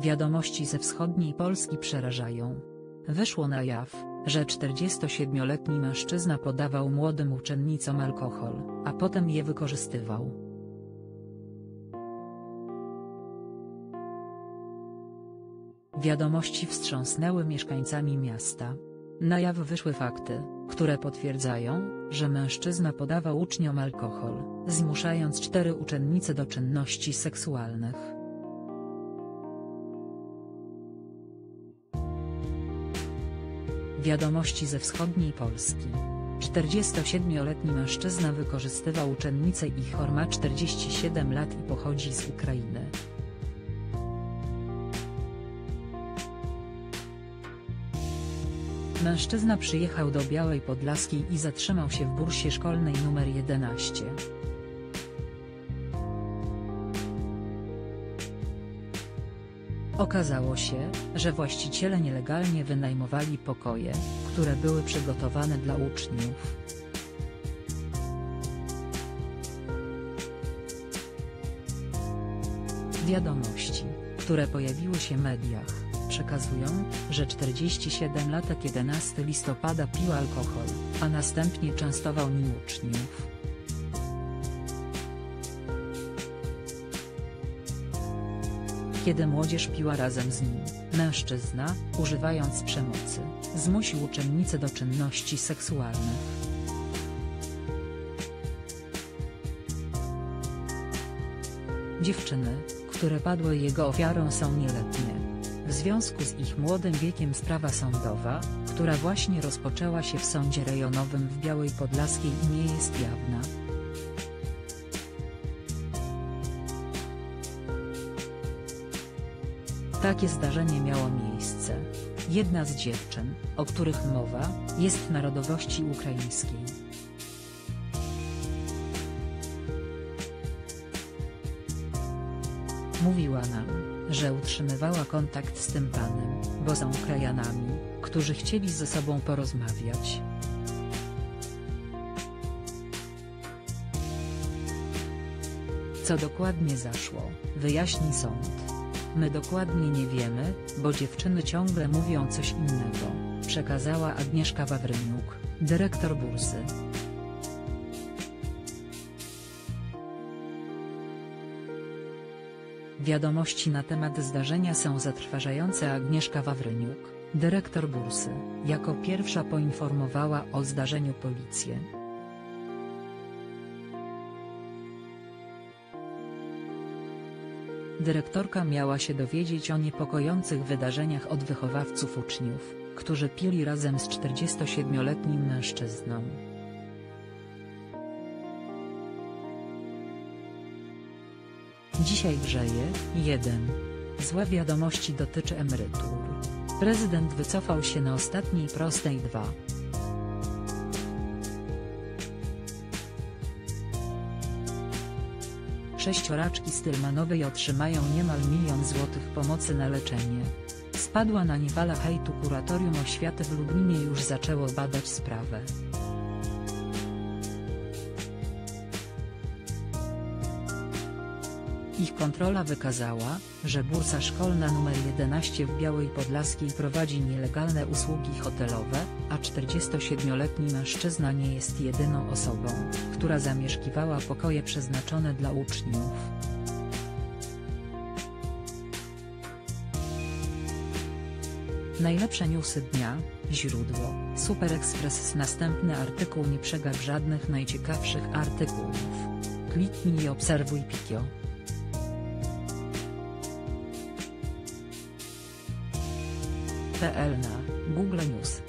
Wiadomości ze wschodniej Polski przerażają. Wyszło na jaw, że 47-letni mężczyzna podawał młodym uczennicom alkohol, a potem je wykorzystywał. Wiadomości wstrząsnęły mieszkańcami miasta. Na jaw wyszły fakty, które potwierdzają, że mężczyzna podawał uczniom alkohol, zmuszając cztery uczennice do czynności seksualnych. Wiadomości ze wschodniej Polski. 47-letni mężczyzna wykorzystywał uczennicę i chor ma 47 lat i pochodzi z Ukrainy. Mężczyzna przyjechał do Białej Podlaskiej i zatrzymał się w bursie szkolnej nr 11. Okazało się, że właściciele nielegalnie wynajmowali pokoje, które były przygotowane dla uczniów. Wiadomości, które pojawiły się w mediach, przekazują, że 47-latek 11 listopada pił alkohol, a następnie częstował nim uczniów. Kiedy młodzież piła razem z nim, mężczyzna, używając przemocy, zmusił uczennice do czynności seksualnych. Dziewczyny, które padły jego ofiarą są nieletnie. W związku z ich młodym wiekiem sprawa sądowa, która właśnie rozpoczęła się w sądzie rejonowym w Białej Podlaskiej nie jest jawna. Takie zdarzenie miało miejsce. Jedna z dziewczyn, o których mowa, jest narodowości ukraińskiej. Mówiła nam, że utrzymywała kontakt z tym panem, bo są krajanami, którzy chcieli ze sobą porozmawiać. Co dokładnie zaszło, wyjaśni sąd. My dokładnie nie wiemy, bo dziewczyny ciągle mówią coś innego, przekazała Agnieszka Wawryniuk, dyrektor bursy. Wiadomości na temat zdarzenia są zatrważające Agnieszka Wawryniuk, dyrektor bursy, jako pierwsza poinformowała o zdarzeniu policję. Dyrektorka miała się dowiedzieć o niepokojących wydarzeniach od wychowawców uczniów, którzy pili razem z 47-letnim mężczyzną. Dzisiaj grzeje, 1. Złe wiadomości dotyczy emerytur. Prezydent wycofał się na ostatniej prostej 2. Sześcioraczki Stylmanowej otrzymają niemal milion złotych pomocy na leczenie. Spadła na nie fala hejtu Kuratorium Oświaty w Lublinie już zaczęło badać sprawę. Ich kontrola wykazała, że bursa szkolna nr 11 w Białej Podlaskiej prowadzi nielegalne usługi hotelowe, a 47-letni mężczyzna nie jest jedyną osobą, która zamieszkiwała pokoje przeznaczone dla uczniów. Najlepsze newsy dnia, źródło, Super Express następny artykuł nie przegap żadnych najciekawszych artykułów. Kliknij i obserwuj Pikio. PL na Google News